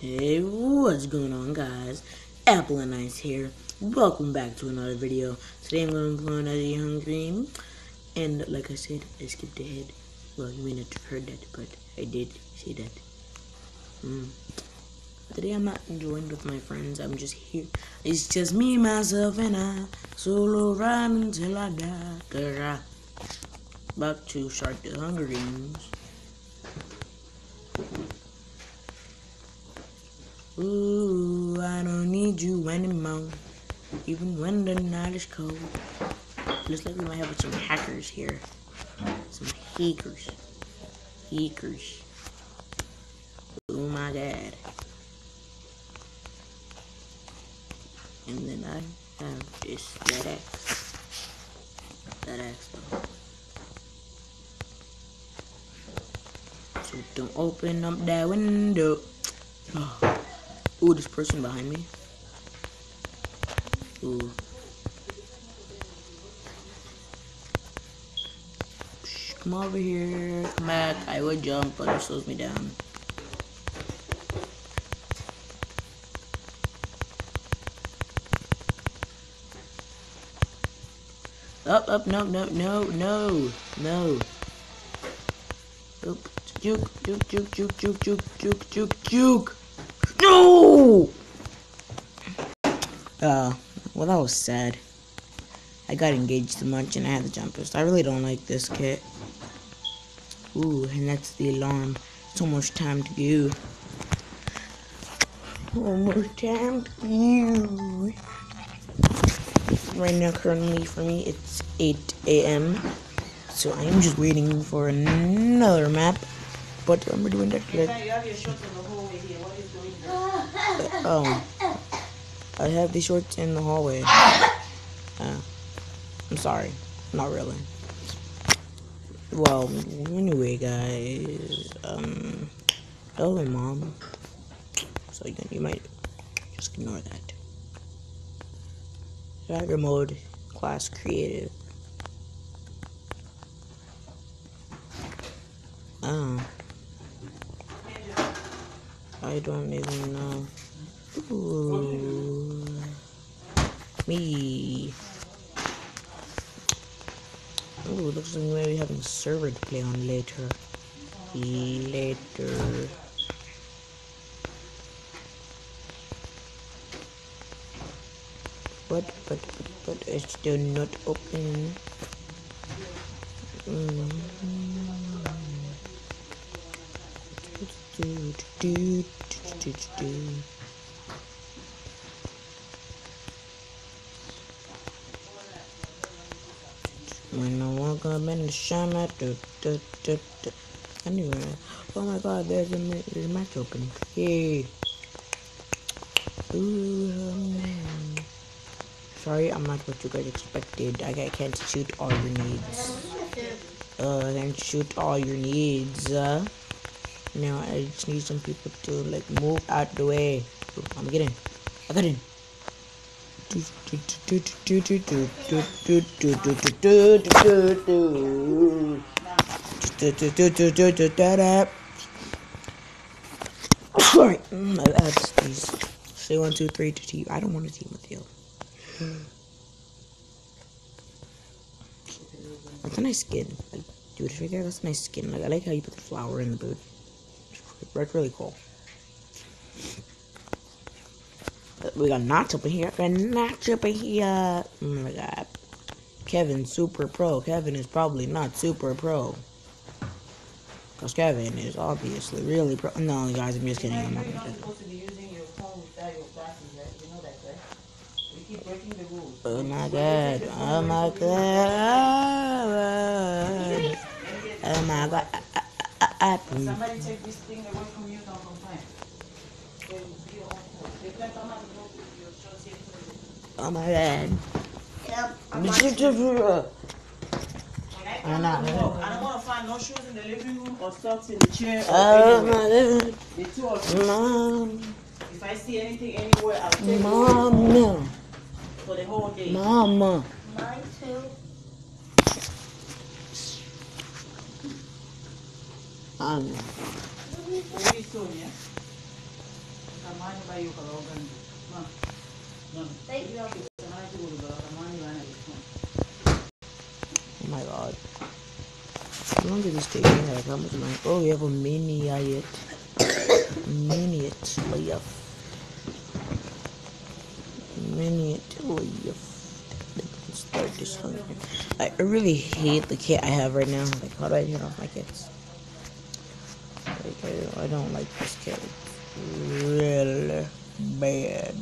Hey, what's going on guys? Apple and Ice here. Welcome back to another video. Today I'm going to be playing as a young dream. And like I said, I skipped ahead. Well, you may not have heard that, but I did say that. Mm. Today I'm not enjoying with my friends. I'm just here. It's just me, myself, and I. Solo run until I die. About to start the Hunger Games. Ooh, I don't need you anymore, even when the night is cold. Looks like we might have some hackers here. Some hackers. Hackers. Oh my god. And then I have this, that X. That X though. So don't open up that window. Oh. Ooh, this person behind me. Ooh. come over here. Come back. I would jump, but it slows me down. Up, up, no, no, no, no, no. Juke, juke, juke, juke, juke, juke, juke, juke, juke, juke. No! Uh, well, that was sad. I got engaged too much and I had the jumpers. I really don't like this kit. Ooh, and that's the alarm. It's almost time to go. Almost time to go. Right now, currently, for me, it's 8 a.m. So I am just waiting for another map. But I'm doing that. Oh. I have these shorts in the hallway. Uh, I'm sorry. Not really. Well, anyway, guys. Um, hello, mom. So you, you might just ignore that. Dagger mode, class creative. Oh. I don't even know. Ooh. Me. Ooh, looks like we may be having a server to play on later. Later. But, but, but, but, it's still not open. Mm -hmm. do, do, do, do, do. When I walk up in the summer, do, do, do, do. Anyway, oh my god, there's a, there's a match open. Yay. Ooh, sorry, I'm not what you guys expected. I can't shoot all your needs. Uh, I can't shoot all your needs. Uh. Now I just need some people to like move out the way. I'm getting. I got in. Alright, that's these. Say one, two, three to team. I don't want to team with you. That's a nice skin. Like, dude, right there, that's a nice skin. Like, I like how you put the flower in the boot. That's really cool. We got Notch up in here. Got Notch up in here. Oh my god. Kevin, super pro. Kevin is probably not super pro. Because Kevin is obviously really pro. No, guys, I'm just kidding. I'm not gonna Oh my god. Oh my god. Oh my god. Somebody take this thing away from you now sometime. Oh my god. Yep. I don't know. I don't want to find no shoes in the living room or socks in the chair. Oh my god. The two of you. Mom. If I see anything anywhere, I'll take Mom. it. For the whole day. Mama. Mine too. Um. samani bayu kalau kan mah mah Thank you. Oh my god. How long did this take me? Like, how much Oh, we have a mini yet. Leaf. Mini it. Leaf. Start this hunger. I really hate the kit I have right now. Like, how do I turn off my kits? Like, I, I don't like this kit. It's really bad.